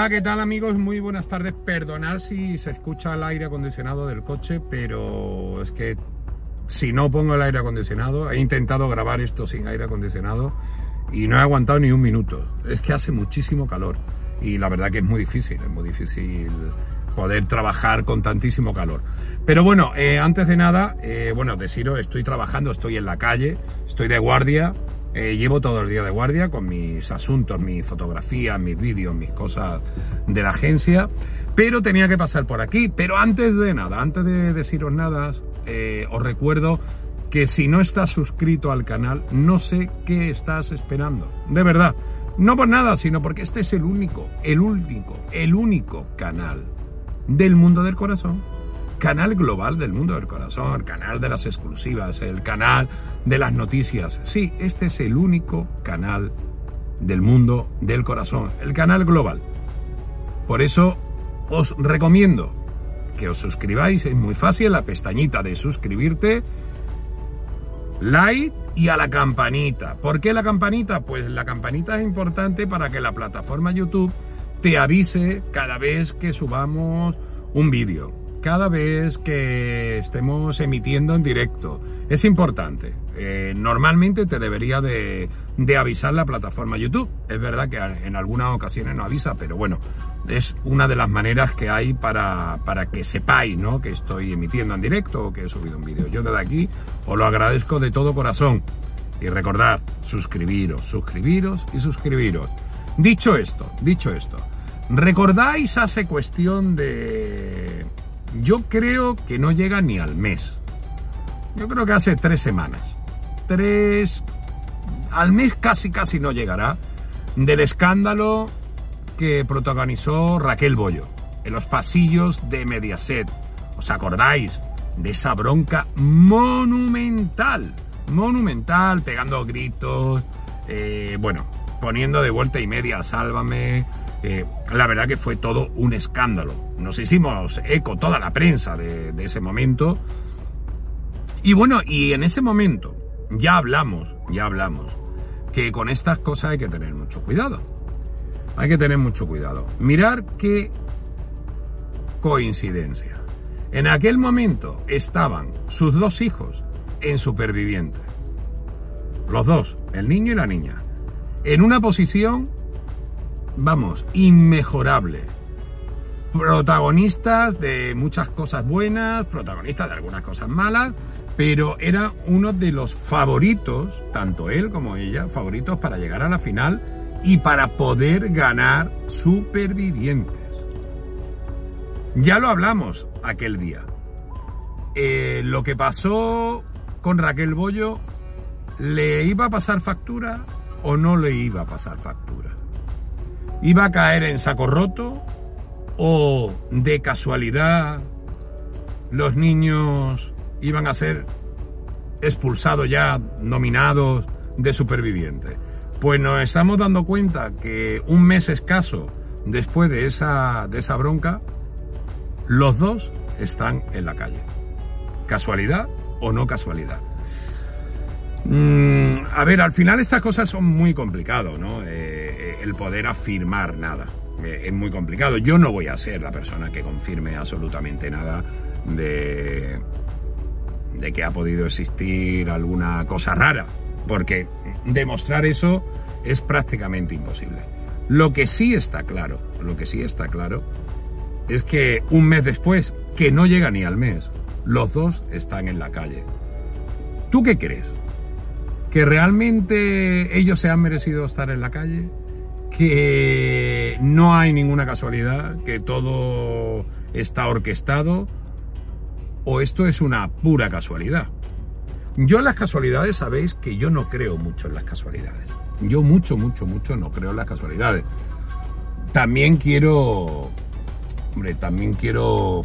Hola, ¿qué tal amigos? Muy buenas tardes. Perdonad si se escucha el aire acondicionado del coche, pero es que si no pongo el aire acondicionado, he intentado grabar esto sin aire acondicionado y no he aguantado ni un minuto. Es que hace muchísimo calor y la verdad que es muy difícil, es muy difícil poder trabajar con tantísimo calor. Pero bueno, eh, antes de nada, eh, bueno, deciros, estoy trabajando, estoy en la calle, estoy de guardia, eh, llevo todo el día de guardia con mis asuntos, mis fotografías, mis vídeos, mis cosas de la agencia, pero tenía que pasar por aquí. Pero antes de nada, antes de deciros nada, eh, os recuerdo que si no estás suscrito al canal, no sé qué estás esperando. De verdad. No por nada, sino porque este es el único, el único, el único canal del mundo del corazón canal global del mundo del corazón, canal de las exclusivas, el canal de las noticias. Sí, este es el único canal del mundo del corazón, el canal global. Por eso os recomiendo que os suscribáis, es muy fácil, la pestañita de suscribirte, like y a la campanita. ¿Por qué la campanita? Pues la campanita es importante para que la plataforma YouTube te avise cada vez que subamos un vídeo cada vez que estemos emitiendo en directo. Es importante. Eh, normalmente te debería de, avisar la plataforma YouTube. Es verdad que en algunas ocasiones no avisa, pero bueno, es una de las maneras que hay para, para que sepáis ¿no? que estoy emitiendo en directo o que he subido un vídeo. Yo desde aquí os lo agradezco de todo corazón. Y recordad, suscribiros, suscribiros y suscribiros. Dicho esto, dicho esto, ¿recordáis hace cuestión de yo creo que no llega ni al mes. Yo creo que hace tres semanas. Tres... Al mes casi casi no llegará del escándalo que protagonizó Raquel Bollo en los pasillos de Mediaset. ¿Os acordáis de esa bronca monumental? Monumental, pegando gritos, eh, bueno, poniendo de vuelta y media, sálvame, eh, la verdad que fue todo un escándalo. Nos hicimos eco toda la prensa de, ese momento. Y bueno, y en ese momento ya hablamos, ya hablamos, que con estas cosas hay que tener mucho cuidado. Hay que tener mucho cuidado. Mirar qué coincidencia. En aquel momento estaban sus dos hijos en superviviente. Los dos, el niño y la niña. En una posición vamos, inmejorable. Protagonistas de muchas cosas buenas, protagonistas de algunas cosas malas, pero era uno de los favoritos, tanto él como ella, favoritos para llegar a la final y para poder ganar supervivientes. Ya lo hablamos aquel día. Eh, lo que pasó con Raquel Bollo, ¿le iba a pasar factura o no le iba a pasar factura? Iba a caer en saco roto o de casualidad los niños iban a ser expulsados ya, nominados de supervivientes. Pues nos estamos dando cuenta que un mes escaso después de esa, de esa bronca, los dos están en la calle. ¿Casualidad o no casualidad? Mm, a ver, al final estas cosas son muy complicadas, ¿no? Eh, el poder afirmar nada. Eh, es muy complicado. Yo no voy a ser la persona que confirme absolutamente nada de, de que ha podido existir alguna cosa rara, porque demostrar eso es prácticamente imposible. Lo que sí está claro, lo que sí está claro, es que un mes después, que no llega ni al mes, los dos están en la calle. ¿Tú qué crees? ¿Que realmente ellos se han merecido estar en la calle? Que no hay ninguna casualidad, que todo está orquestado, o esto es una pura casualidad. Yo en las casualidades sabéis que yo no creo mucho en las casualidades. Yo mucho, mucho, mucho no creo en las casualidades. También quiero... Hombre, también quiero...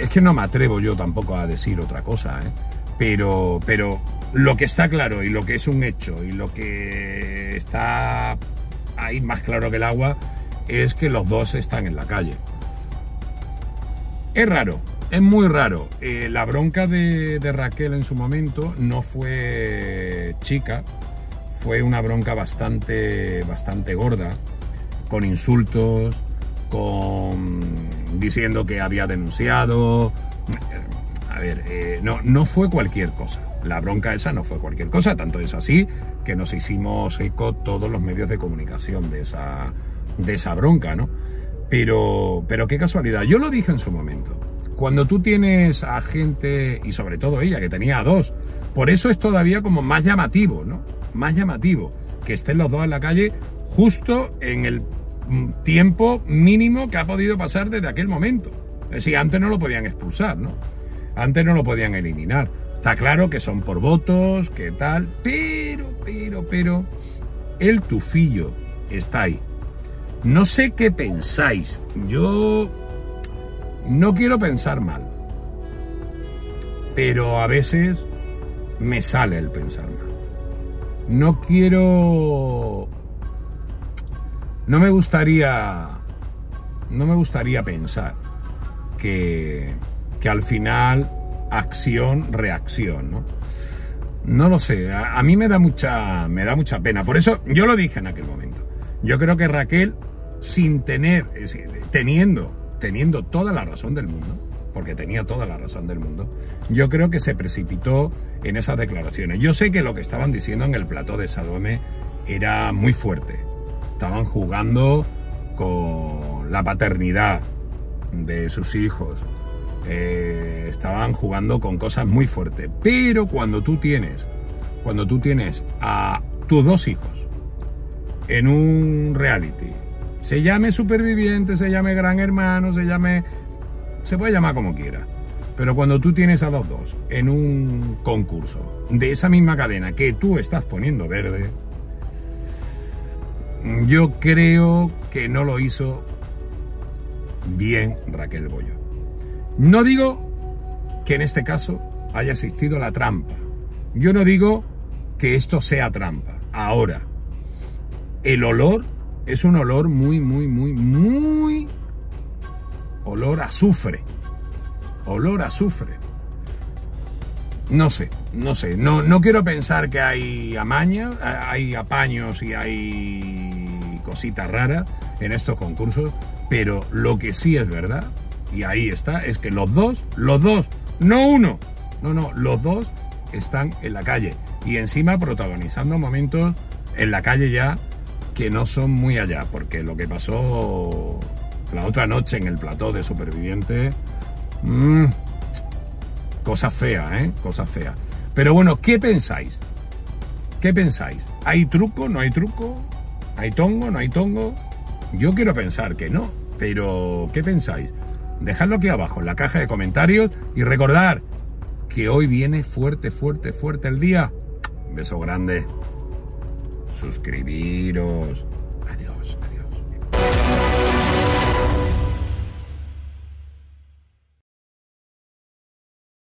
es que no me atrevo yo tampoco a decir otra cosa, ¿eh? Pero, pero lo que está claro y lo que es un hecho y lo que está ahí más claro que el agua es que los dos están en la calle. Es raro, es muy raro. Eh, la bronca de, Raquel en su momento no fue chica, fue una bronca bastante, bastante gorda. con insultos, con diciendo que había denunciado. A ver, eh, no, no fue cualquier cosa. La bronca esa no fue cualquier cosa, tanto es así que nos hicimos eco todos los medios de comunicación de esa, de esa bronca, ¿no? Pero, pero qué casualidad. Yo lo dije en su momento. Cuando tú tienes a gente, y sobre todo ella, que tenía a dos, por eso es todavía como más llamativo, ¿no? Más llamativo que estén los dos en la calle justo en el tiempo mínimo que ha podido pasar desde aquel momento. Es decir, antes no lo podían expulsar, ¿no? Antes no lo podían eliminar. Está claro que son por votos, que tal, pero, pero, pero, el tufillo está ahí. No sé qué pensáis. Yo no quiero pensar mal. Pero a veces me sale el pensar mal. No quiero... No me gustaría... No me gustaría pensar que, que al final acción, reacción, ¿no? No lo sé, a, a, mí me da mucha me da mucha pena. Por eso yo lo dije en aquel momento. Yo creo que Raquel sin tener teniendo teniendo toda la razón del mundo, porque tenía toda la razón del mundo, yo creo que se precipitó en esas declaraciones. Yo sé que lo que estaban diciendo en el plató de Sadome era muy fuerte. Estaban jugando con la paternidad de sus hijos. Eh, estaban jugando con cosas muy fuertes. Pero cuando tú tienes, cuando tú tienes a tus dos hijos en un reality, se llame superviviente, se llame gran hermano, se llame se puede llamar como quiera. Pero cuando tú tienes a los dos en un concurso de esa misma cadena que tú estás poniendo verde, yo creo que no lo hizo bien Raquel Bollo. No digo que en este caso haya existido la trampa. Yo no digo que esto sea trampa. Ahora, el olor es un olor muy, muy, muy, muy olor a azufre. Olor a azufre. No sé, no sé. No, no quiero pensar que hay amañas, hay apaños y hay cositas raras en estos concursos, pero lo que sí es verdad, y ahí está, es que los dos, los dos, no uno, no, no, los dos están en la calle y encima protagonizando momentos en la calle ya que no son muy allá, porque lo que pasó la otra noche en el plató de Superviviente. Mmm, cosa fea, ¿eh? Cosa fea. Pero bueno, ¿qué pensáis? ¿Qué pensáis? ¿Hay truco? ¿No hay truco? ¿Hay tongo? ¿No hay tongo? Yo quiero pensar que no, pero ¿qué pensáis? Dejadlo aquí abajo en la caja de comentarios y recordar que hoy viene fuerte, fuerte, fuerte el día. beso grande. Suscribiros.